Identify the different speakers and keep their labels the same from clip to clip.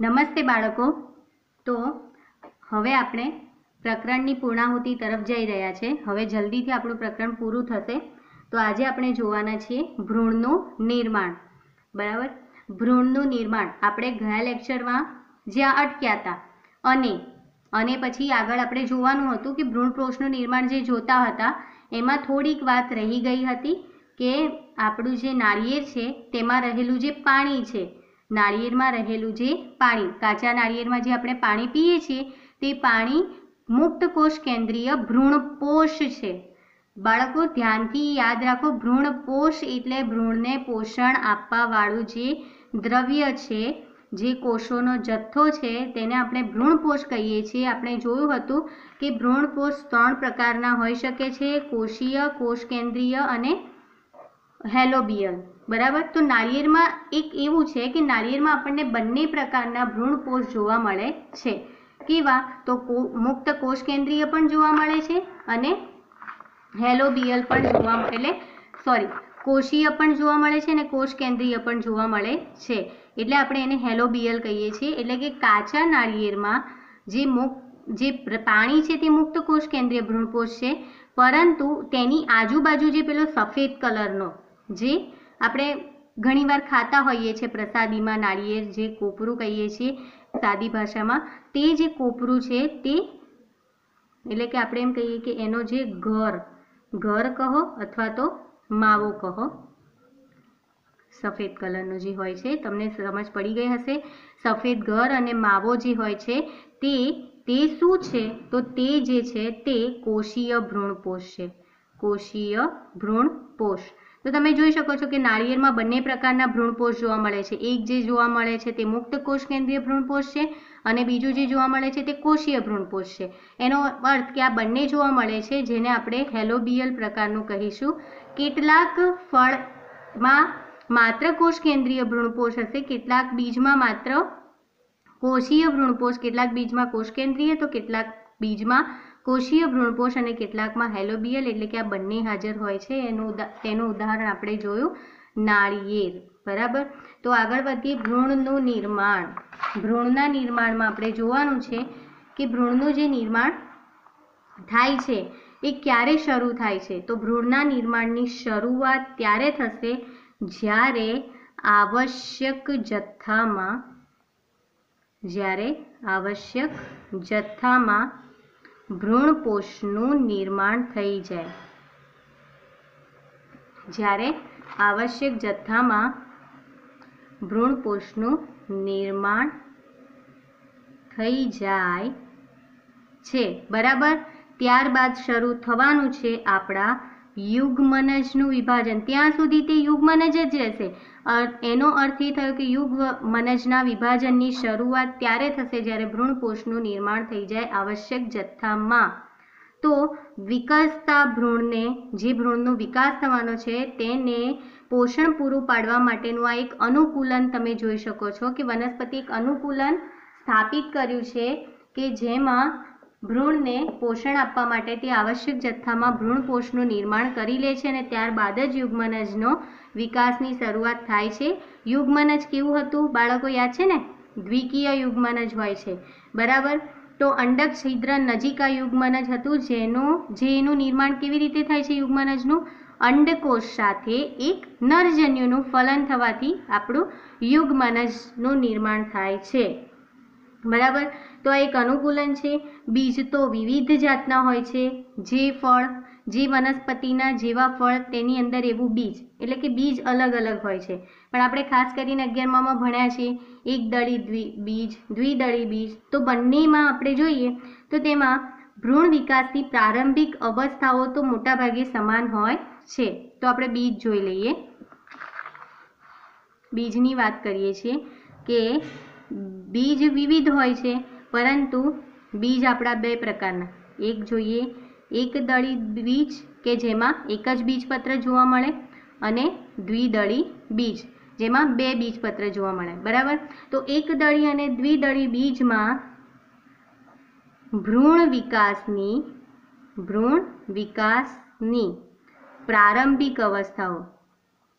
Speaker 1: નમસ્તે બાળકો. તો હવે આપણે પ્રકરણની પૂર્ણાહુતિ તરફ જઈ રહ્યા છે. હવે જલ્દીથી આપણું પ્રકરણ પૂરું થશે. તો આજે આપણે જોવાના છીએ ભ્રૂણનું નિર્માણ. બરાબર? ભ્રૂણનું નિર્માણ. આપણે ગયા લેક્ચરમાં જ્યાં અટક્યા હતા અને અને પછી આગળ આપણે જોવાનું હતું કે ભ્રૂણપોષનું નિર્માણ જે જોતા હતા, એમાં થોડીક વાત રહી ગઈ હતી કે આપણું જે નાળિયેર છે, તેમાં રહેલું જે પાણી છે નાળિયેરમાં રહેલું જે પાણી, કાચા નાળિયેરમાં જે આપણે પાણી પીએ છીએ, તે પાણી મુક્ત કોષ કેન્દ્રીય ભ્રૂણપોષ છે. બાળકો, ધ્યાનથી યાદ રાખો ભ્રૂણપોષ એટલે ભ્રૂણને પોષણ આપવાવાળું જે દ્રવ્ય છે, જે કોષોનો જથ્થો છે, તેને આપણે ભ્રૂણપોષ કહીએ છીએ. આપણે જોયું હતું કે ભ્રૂણપોષ ત્રણ પ્રકારના હોઈ શકે છે, કોષીય કોષ કેન્દ્રીય અને હેલોબિયલ બરાબર? તો નાળિયેરમાં એક એવું છે કે નાળિયેરમાં આપણને બંને પ્રકારના ભ્રૂણપોષ જોવા મળે છે. કેવા? તો મુક્ત કોષ કેન્દ્રીય પણ જોવા મળે છે અને હેલોબિયલ પણ જોવા એટલે સોરી કોષીય પણ જોવા મળે છે અને કોષ કેન્દ્રીય પણ જોવા મળે છે. એટલે આપણે એને હેલોબિયલ કહીએ છીએ. એટલે કે કાચા નાળિયેરમાં જે મુક્ત જે પાણી છે તે મુક્ત કોષ કેન્દ્રીય ભ્રૂણપોષ છે. પરંતુ તેની આજુબાજુ જે પેલો સફેદ કલરનો, જે આપણે ઘણીવાર ખાતા હોઈએ છીએ પ્રસાદીમાં નાળિયેર જે કોપરું કહીએ છીએ સાદી ભાષામાં, તે જે કોપરું છે તે એટલે કે આપણે એમ કહીએ કે એનો જે ઘર ઘર કહો અથવા તો માવો કહો, સફેદ કલરનો જે હોય છે, તમને સમજ પડી ગઈ હશે, સફેદ ઘર અને માવો જે હોય છે તે તે શું છે? તો તે જે છે તે કોષીય ભ્રૂણપોષ છે, કોષીય ભ્રૂણપોષ તો તમે જોઈ શકો છો કે નાળિયેરમાં બંને પ્રકારના ભ્રૂણપોષ જોવા મળે છે. એક જે જોવા મળે છે તે મુક્ત કોષ કેન્દ્રીય ભ્રૂણપોષ છે અને બીજું જે જોવા મળે છે તે કોષીય ભ્રૂણપોષ છે. એનો અર્થ કે આ બંને જોવા મળે છે જેને આપણે હેલોબિયલ પ્રકારનું કહીશું. કેટલાક ફળમાં માત્ર કોષ કેન્દ્રીય ભ્રૂણપોષ હશે, કેટલાક બીજમાં માત્ર કોષીય ભ્રૂણપોષ, કેટલાક બીજમાં કોષ કેન્દ્રીય, તો કેટલાક બીજમાં કોષીય ભ્રૂણપોષ અને કેટલાકમાં હેલોબિયલ એટલે કે આ બંને હાજર હોય છે, એનું તેનું ઉદાહરણ આપણે જોયું, નાળિયેર, બરાબર? તો આગળ વધીએ, ભ્રૂણનું નિર્માણ. ભ્રૂણના નિર્માણમાં આપણે જોવાનું છે કે ભ્રૂણનું જે નિર્માણ થાય છે, એ ક્યારે શરૂ થાય છે? તો ભ્રૂણના નિર્માણની શરૂઆત ત્યારે થશે જ્યારે આવશ્યક જથ્થામાં, જ્યારે આવશ્યક જથ્થામાં ભ્રૂણપોષનું નિર્માણ થઈ જાય. જ્યારે આવશ્યક જથ્થામાં ભ્રૂણપોષનું નિર્માણ થઈ જાય છે. બરાબર ત્યારબાદ શરૂ થવાનું છે આપણા યુગમનજનું વિભાજન. ત્યાં સુધી તે યુગમનજ જ રહેશે. એનો અર્થ એ થયો કે યુગ મનજના વિભાજનની શરૂઆત ત્યારે થશે જ્યારે ભ્રૂણપોષનું નિર્માણ થઈ જાય આવશ્યક જથ્થામાં. તો વિકસતા ભ્રૂણને, જે ભ્રૂણનો વિકાસ થવાનો છે, તેને પોષણ પૂરું પાડવા માટેનું આ એક અનુકૂલન તમે જોઈ શકો છો કે વનસ્પતિ એક અનુકૂલન સ્થાપિત કર્યું છે કે જેમાં ભ્રૂણને પોષણ આપવા માટે તે આવશ્યક જથ્થામાં ભ્રૂણપોષનું નિર્માણ કરી લે છે અને ત્યારબાદ જ યુગ્મનજનો વિકાસની શરૂઆત થાય છે. યુગ્મનજ કેવું હતું? બાળકો, યાદ છે ને? દ્વિકીય યુગ્મનજ હોય છે. બરાબર? તો અંડક છિદ્ર નજીક આ યુગ્મનજ હતું. જેનું જેનું નિર્માણ કેવી રીતે થાય છે યુગમનજનું? અંડકોષ સાથે એક નરજન્યુનું ફલન થવાથી આપણું યુગ્મનજનું નિર્માણ થાય છે. બરાબર? તો આ એક અનુકૂલન છે. બીજ તો વિવિધ જાતના હોય છે. જે ફળ, જે વનસ્પતિના જેવા ફળ તેની અંદર એવું બીજ, એટલે કે બીજ અલગ અલગ હોય છે. પણ આપણે ખાસ કરીને અગિયારમાં ભણ્યા છીએ. એક દળી દ્વિ, બીજ દ્વિદળી બીજ. તો બંનેમાં આપણે જોઈએ તો તેમાં ભ્રૂણ વિકાસની પ્રારંભિક અવસ્થાઓ તો મોટાભાગે સમાન હોય છે. તો આપણે બીજ જોઈ લઈએ. બીજની વાત કરીએ છીએ કે બીજ વિવિધ હોય છે. પરંતુ બીજ આપણા બે પ્રકારના. એક જોઈએ એક દળી બીજ કે જેમાં એક જ બીજપત્ર જોવા મળે અને દ્વિદળી બીજ જેમાં બે બીજપત્ર જોવા મળે. બરાબર? તો એક દળી અને દ્વિદળી બીજમાં ભ્રૂણ વિકાસની ભ્રૂણ વિકાસની પ્રારંભિક અવસ્થાઓ.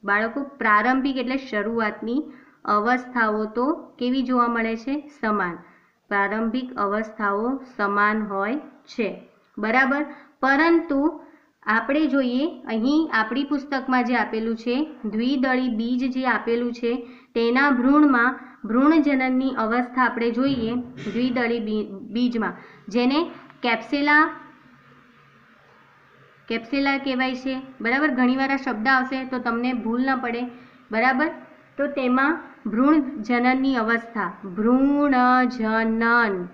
Speaker 1: બાળકો, પ્રારંભિક એટલે શરૂઆતની અવસ્થાઓ તો કેવી જોવા મળે છે? સમાન. પ્રારંભિક અવસ્થાઓ સમાન હોય છે. બરાબર? પરંતુ આપણે જોઈએ, અહીં આપણી પુસ્તકમાં જે આપેલું છે, દ્વિદળી બીજ જે આપેલું છે, તેના ભ્રૂણમાં ભ્રૂણજનનની અવસ્થા આપણે જોઈએ, દ્વિદળી બીજમાં. જેને કેપ્સેલા કેપ્સેલા કહેવાય છે. બરાબર? ઘણીવાર શબ્દ આવશે તો તમને ભૂલ ન પડે. બરાબર? તો તેમાં ભ્રૂણ જનનની અવસ્થા. ભ્રૂણ જનન.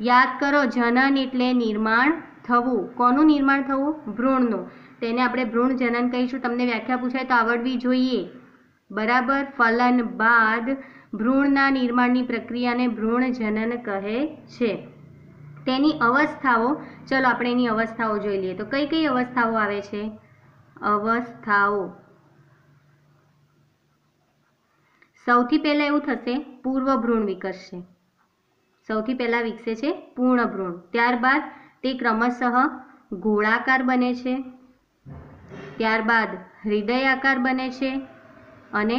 Speaker 1: યાદ કરો, જનન એટલે નિર્માણ થવું. કોનું નિર્માણ થવું? ભ્રૂણનું. તેને આપણે ભ્રૂણ જનન કહીશું. તમને વ્યાખ્યા પૂછાય તો આવડવી જોઈએ. બરાબર? ફલન બાદ ભ્રૂણના નિર્માણની પ્રક્રિયાને ભ્રૂણ જનન કહે છે. તેની અવસ્થાઓ, ચલો આપણે એની અવસ્થાઓ જોઈ લઈએ. તો કઈ કઈ અવસ્થાઓ આવે છે? અવસ્થાઓ. સૌથી પહેલાં એવું થશે, પૂર્વ ભ્રૂણ વિકસશે. સૌથી પહેલાં વિકસે છે પૂર્ણ ભ્રૂણ. ત્યારબાદ તે ક્રમશઃ ગોળાકાર બને છે. ત્યારબાદ હૃદય આકાર બને છે અને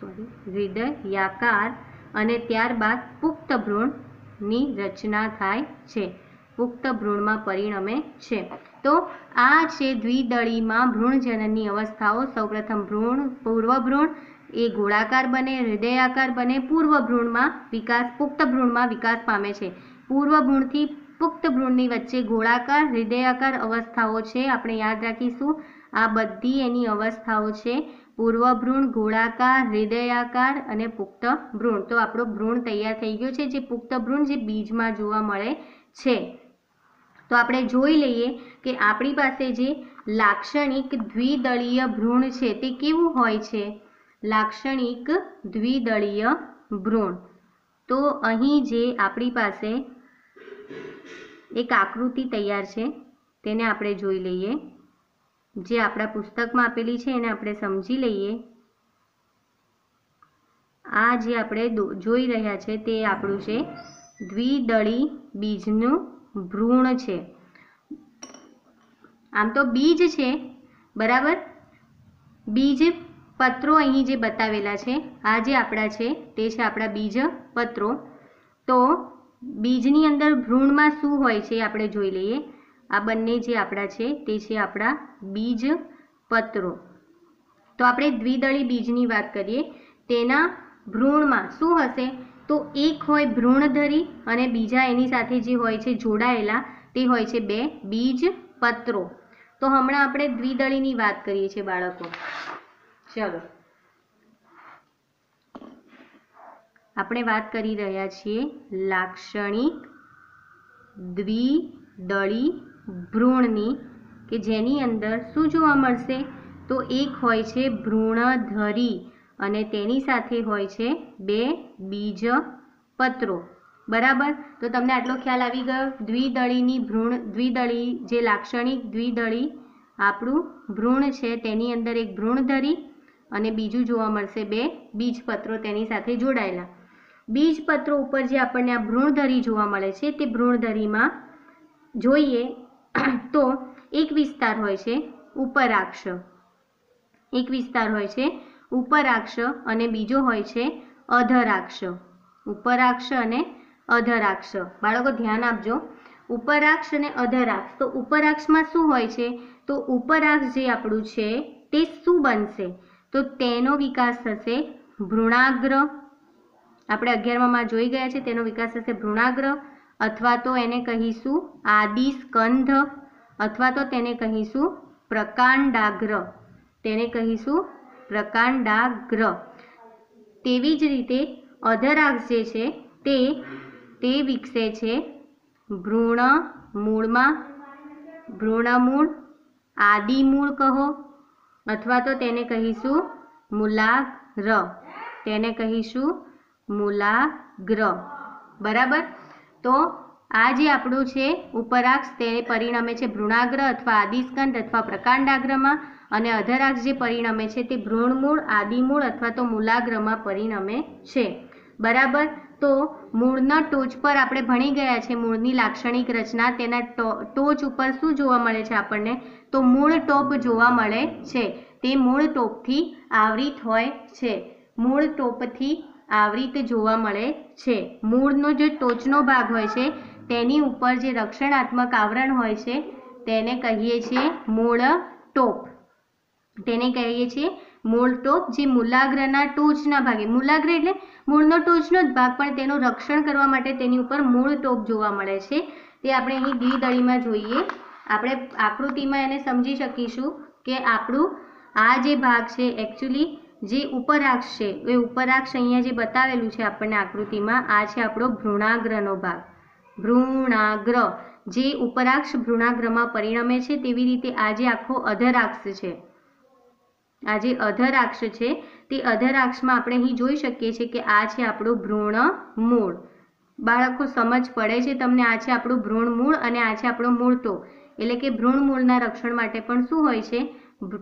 Speaker 1: સોરી હૃદયાકાર અને ત્યારબાદ પુખ્ત ભ્રૂણની રચના થાય છે. પુખ્ત ભ્રૂણમાં પરિણમે છે. તો આ છે દ્વિદળીમાં ભ્રૂણજનનની અવસ્થાઓ. સૌપ્રથમ ભ્રૂણ, પૂર્વ ભ્રૂણ, એ ગોળાકાર બને, હૃદયાકાર બને. પૂર્વ ભ્રૂણમાં વિકાસ, પુખ્ત ભ્રૂણમાં વિકાસ પામે છે. પૂર્વ ભ્રૂણથી પુખ્ત ભ્રૂણની વચ્ચે ગોળાકાર, હૃદયાકાર અવસ્થાઓ છે. આપણે યાદ રાખીશું, આ બધી એની અવસ્થાઓ છે. પૂર્વ ભ્રૂણ, ગોળાકાર, હૃદયાકાર અને પુખ્ત ભ્રૂણ. તો આપણો ભ્રૂણ તૈયાર થઈ ગયો છે. જે પુખ્ત ભ્રૂણ, જે બીજમાં જોવા મળે છે. તો આપણે જોઈ લઈએ કે આપણી પાસે જે લાક્ષણિક દ્વિદળીય ભ્રૂણ છે તે કેવું હોય છે? લાક્ષણિક દ્વિદળીય ભ્રૂણ. તો અહીં જે આપણી પાસે એક આકૃતિ તૈયાર છે, તેને આપણે જોઈ લઈએ. જે આપણા પુસ્તકમાં આપેલી છે, એને આપણે સમજી લઈએ. આ જે આપણે જોઈ રહ્યા છે તે આપણું છે દ્વિદળી બીજનું ભ્રૂણ છે. આમ તો બીજ છે, બરાબર? બીજ પત્રો અહીં જે બતાવેલા છે, આ જે આપણા છે, તે છે આપણા બીજ પત્રો. તો બીજની અંદર ભ્રૂણમાં શું હોય છે આપણે જોઈ લઈએ. આ બંને જે આપણા છે, તે છે આપણા બીજ પત્રો. તો આપણે દ્વિદળી બીજની વાત કરીએ. તેના ભ્રૂણમાં શું હશે? તો એક હોય ભ્રૂણધરી અને બીજા એની સાથે જે હોય છે જોડાયેલા, તે હોય છે બે બીજ પત્રો તો હમણાં આપણે દ્વિદળીની વાત કરીએ છીએ બાળકો. ચલો. આપણે વાત કરી રહ્યા છીએ લાક્ષણિક, દ્વિદળી, ભ્રૂણની, કે જેની અંદર શું જોવા મળશે? તો એક હોય છે ભ્રૂણધરી. અને તેની સાથે હોય છે બે બીજ પત્રો બરાબર? તો તમને આટલો ખ્યાલ આવી ગયો? દ્વિદળીની ભ્રૂણ, દ્વિદળી જે લાક્ષણિક દ્વિદળી આપણું ભ્રૂણ છે, તેની અંદર એક ભ્રૂણધરી અને બીજું જોવા મળશે બે બીજપત્રો તેની સાથે જોડાયેલા. બીજપત્રો ઉપર જે આપણને આ ભ્રૂણધરી જોવા મળે છે, તે ભ્રૂણધરીમાં જોઈએ તો એક વિસ્તાર હોય છે, ઉપરાક્ષ. એક વિસ્તાર હોય છે ઉપરાક્ષ અને બીજો હોય છે અધરાક્ષ. ઉપરાક્ષ અને અધરાક્ષ. બાળકો, ધ્યાન આપજો. ઉપરાક્ષ અને અધરાક્ષ. તો ઉપરાક્ષમાં શું હોય છે? તો ઉપરાક્ષ જે આપણું છે તે શું બનશે? તો તેનો વિકાસ થશે ભૃણાગ્ર. આપણે અગિયારમાં જોઈ ગયા છે તેનો વિકાસ થશે ભૃણાગ્ર. અથવા તો એને કહીશું આદિ સ્કંધ અથવા તો તેને કહીશું પ્રકાંડાગ્ર. તેને કહીશું પ્રકાંડાગ્ર. તેવી જ રીતે અધરાક્ષ જે છે તે તે વિકસે છે. ભ્રૂણ મૂળમાં, ભ્રૂણમૂળ, આદિમૂળ કહો, અથવા તો તેને કહીશું મૂલાગ્ર. તેને કહીશું મૂલાગ્ર. બરાબર? તો આ જે આપણું છે ઉપરાક્ષ તે પરિણમે છે ભ્રૂણાગ્રહ અથવા આદિસ્કંદ અથવા પ્રકાંડાગ્રમાં અને અધરાક્ષ જે પરિણમે છે તે ભ્રૂણમૂળ, આદિમૂળ અથવા તો મૂલાગ્રમાં પરિણમે છે. બરાબર? તો મૂળના ટોચ પર આપણે ભણી ગયા છે મૂળની લાક્ષણિક રચના. તેના ટોચ ઉપર શું જોવા મળે છે આપણને? તો મૂળ ટોપ જોવા મળે છે. તે મૂળ ટોપથી આવૃત હોય છે. મૂળ ટોપથી આવૃત જોવા મળે છે. મૂળનો જે ટોચનો ભાગ હોય છે તેની ઉપર જે રક્ષણાત્મક આવરણ હોય છે, તેને કહીએ છીએ મૂળ ટોપ. તેને કહીએ છીએ મૂળ ટોપ જે મૂલાગ્રના ટોચના ભાગે, મૂલાગ્ર એટલે મૂળનો ટોચનો જ ભાગ, પણ તેનું રક્ષણ કરવા માટે તેની ઉપર મૂળ ટોપ જોવા મળે છે. તે આપણે અહીં દ્વિદળીમાં જોઈએ. આપણે આકૃતિમાં એને સમજી શકીશું કે આપણું આ જે ભાગ છે એકચ્યુઅલી જે ઉપરાક્ષ છે, એ ઉપરાક્ષ અહીંયા જે બતાવેલું છે આપણને આકૃતિમાં, આ છે આપણો ભ્રૂણાગ્રનો ભાગ. ભ્રૂણાગ્ર. જે ઉપરાક્ષ ભ્રૂણાગ્રમાં પરિણમે છે તેવી રીતે આજે આખો અધરાક્ષ છે. આ જે અધરાક્ષ છે. તે અધરાક્ષમાં આપણે અહીં જોઈ શકીએ છીએ કે આ છે આપણું ભ્રૂણ મૂળ બાળકો, સમજ પડે છે તમને આ છે આપણું ભ્રૂણ મૂળ અને આ છે આપણો મૂળ તો એટલે કે ભ્રૂણ મૂળના રક્ષણ માટે પણ શું હોય છે?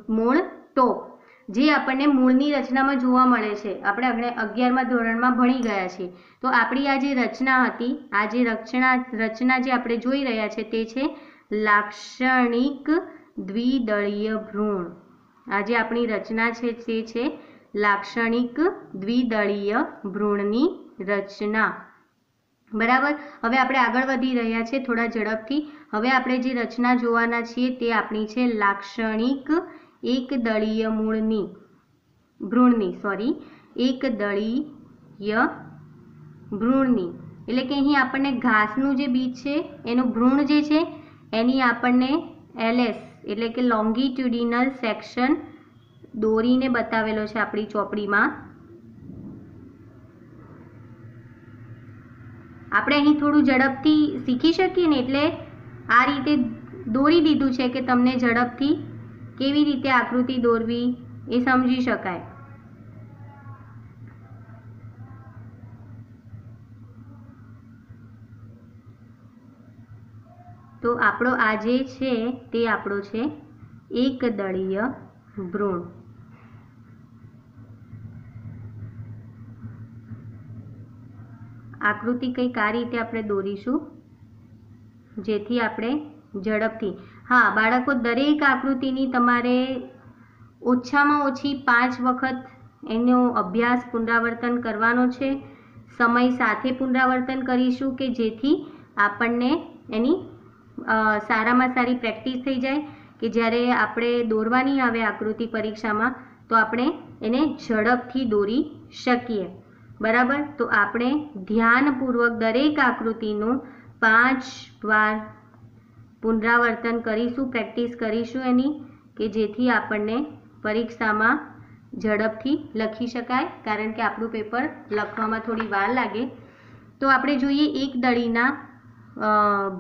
Speaker 1: મૂળ ટોપ જે આપણને મૂળની રચનામાં જોવા મળે છે. આપણે આપણે અગિયારમા ધોરણમાં ભણી ગયા છીએ. તો આપણી આ જે રચના હતી, આ જે રચના રચના જે આપણે જોઈ રહ્યા છે તે છે લાક્ષણિક દ્વિદળીય ભ્રૂણ. આ જે આપણી રચના છે તે છે લાક્ષણિક દ્વિદળીય ભ્રૂણની રચના. બરાબર? હવે આપણે આગળ વધી રહ્યા છે થોડા ઝડપથી. હવે આપણે જે રચના જોવાના છીએ તે આપણી છે લાક્ષણિક એક દળીય મૂળની, ભ્રૂણની સોરી એક દળીય ભ્રૂણની. એટલે કે અહીં આપણને ઘાસનું જે બીજ છે, એનું ભ્રૂણ જે છે, એની આપણને એલએસ, એટલે કે લોન્ગિટ્યુડિનલ સેક્શન દોરીને બતાવેલો છે આપણી ચોપડીમાં. આપણે અહીં થોડું ઝડપથી શીખી શકીએ ને એટલે આ રીતે દોરી દીધું છે કે તમને ઝડપથી કેવી રીતે આકૃતિ દોરવી એ સમજી શકાય. તો આપણો આ જે છે તે આપણો છે એક દળીય ભ્રૂણ. આકૃતિ કંઈક આ રીતે આપણે દોરીશું, જેથી આપણે ઝડપથી હા, બાળકો, દરેક આકૃતિની તમારે ઓછામાં ઓછી પાંચ વખત એનો અભ્યાસ પુનરાવર્તન કરવાનો છે. સમય સાથે પુનરાવર્તન કરીશું કે જેથી આપણને એની સારામાં સારી પ્રેક્ટિસ થઈ જાય કે જ્યારે આપણે દોરવાની આવે આકૃતિ પરીક્ષામાં, તો આપણે એને ઝડપથી દોરી શકીએ. બરાબર? તો આપણે ધ્યાનપૂર્વક દરેક આકૃતિનું પાંચ વાર પુનરાવર્તન કરીશું પ્રેક્ટિસ કરીશું એની, કે જેથી આપણને પરીક્ષામાં ઝડપથી લખી શકાય. કારણ કે આપણું પેપર લખવામાં થોડી વાર લાગે. તો આપણે જોઈએ એક દળીના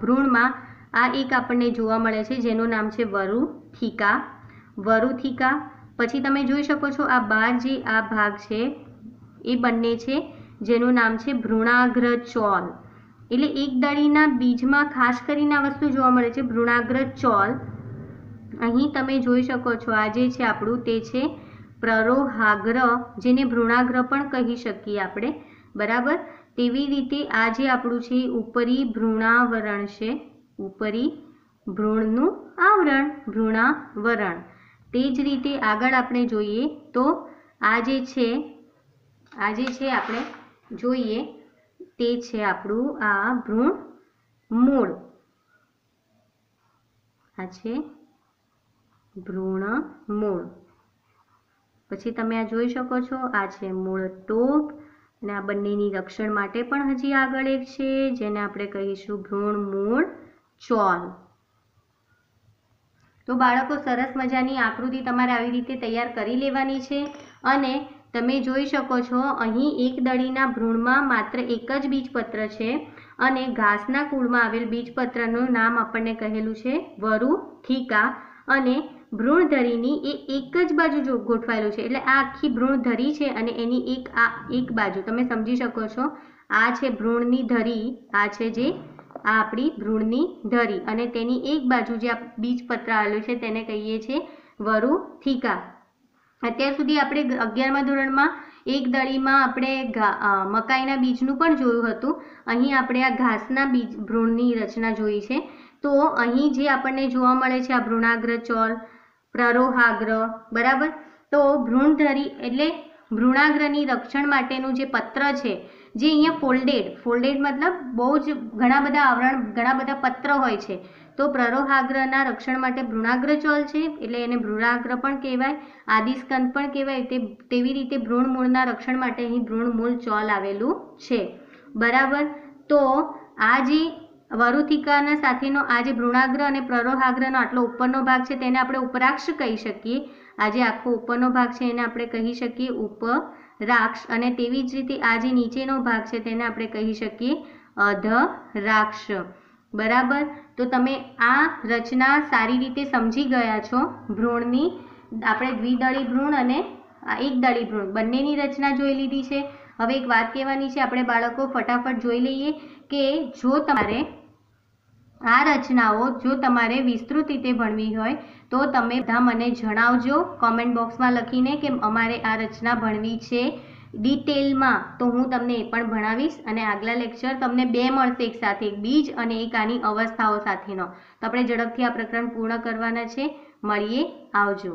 Speaker 1: ભ્રૂણમાં આ એક આપણને જોવા મળે છે, જેનું નામ છે વરુથિકા. વરુથિકા, પછી તમે જોઈ શકો છો આ બાર જે આ ભાગ છે, એ બંને છે, જેનું નામ છે ભ્રૂણાગ્ર ચોલ એટલે એક દળીના બીજમાં ખાસ કરીને આ વસ્તુ જોવા મળે છે ભ્રૂણાગ્ર ચોલ. અહીં તમે જોઈ શકો છો, આ જે છે આપણું તે છે પ્રરોહાગ્ર, જેને ભ્રૂણાગ્ર પણ કહી શકીએ આપણે. બરાબર? તેવી રીતે આ જે આપણું છે ઉપરી ભ્રૂણાવરણ છે, ઉપરી ભ્રૂણનું આવરણ ભ્રૂણાવરણ તે જ રીતે આગળ આપણે જોઈએ તો આ જે છે, આ જે છે આપણે જોઈએ તે છે આપણું આ ભ્રૂણ મૂળ. આ છે ભ્રૂણ મૂળ. પછી તમે આ જોઈ શકો છો, આ છે મૂળ ટોપ અને આ બંનેની રક્ષણ માટે પણ હજી આગળ એક છે, જેને આપણે કહીશું ભ્રૂણ મૂળ ચોલ. તો બાળકો, સરસ મજાની આકૃતિ તમારે આવી રીતે તૈયાર કરી લેવાની છે અને તમે જોઈ શકો છો, અહીં એક દળીના ભ્રૂણમાં માત્ર એક જ બીજપત્ર છે અને ઘાસના કુળમાં આવેલ બીજપત્રનું નામ આપણને કહેલું છે વરુથિકા અને ભ્રૂણધરીની એ એક જ બાજુ ગોઠવાયેલું છે. એટલે આ આખી ભ્રૂણધરી છે અને એની એક આ એક બાજુ. તમે સમજી શકો છો, આ છે ભ્રૂણની ધરી, આ છે જે આ આપણી ભ્રૂણની ધરી અને તેની એક બાજુ જે બીજપત્ર આવેલું છે તેને કહીએ છીએ વરુથિકા અત્યાર સુધી આપણે અગિયારમા ધોરણમાં એક દળીમાં આપણે મકાઈના બીજનું પણ જોયું હતું. અહીં આપણે આ ઘાસના બીજ ભ્રૂણની રચના જોઈ છે. તો અહીં જે આપણને જોવા મળે છે આ ભ્રૂણાગ્ર ચોલ, પ્રરોહાગ્ર, બરાબર? તો ભ્રૂણધરી એટલે ભ્રૂણાગ્રની રક્ષણ માટેનું જે પત્ર છે, જે અહીંયા ફોલ્ડેડ ફોલ્ડેડ મતલબ બહુ જ ઘણા બધા આવરણ ઘણા બધા પત્ર હોય છે. તો પ્રરોહાગ્રના રક્ષણ માટે ભ્રૂણાગ્ર ચોલ છે, એટલે એને ભ્રૂણાગ્ર પણ કહેવાય, આદિસ્કંદ પણ કહેવાય, તે તેવી રીતે ભ્રૂણ મૂળના રક્ષણ માટે અહીં ભ્રૂણ મૂળ ચોલ આવેલું છે. બરાબર? તો આ જે વરુથિકાના સાથેનો આ જે ભ્રૂણાગ્ર અને પ્રરોહાગ્રનો આટલો ઉપરનો ભાગ છે, તેને આપણે ઉપરાક્ષ કહી શકીએ. આ જે આખો ઉપરનો ભાગ છે, એને આપણે કહી શકીએ ઉપરાક્ષ, અને તેવી જ રીતે આ જે નીચેનો ભાગ છે, તેને આપણે કહી શકીએ અધરાક્ષ. બરાબર? તો તમે આ રચના સારી રીતે સમજી ગયા છો ભ્રૂણની. આપણે દ્વિદળી ભ્રૂણ અને આ એકદળી ભ્રૂણ બંનેની રચના જોઈ લીધી છે. હવે એક વાત કહેવાની છે, આપણે બાળકો ફટાફટ જોઈ લઈએ કે જો તમારે આ રચનાઓ જો તમારે વિસ્તૃત રીતે ભણવી હોય, તો તમે બધા મને જણાવજો કોમેન્ટ બોક્સમાં લખીને કે અમારે આ રચના ભણવી છે. ડિટેલમાં તો હું તમને એ પણ ભણાવીશ અને આગલા લેક્ચર તમને બે મળશે એક સાથે, એક બીજ અને એક આની અવસ્થાઓ સાથેનો. તો આપણે ઝડપથી આ પ્રકરણ પૂર્ણ કરવાના છે. મળીએ, આવજો.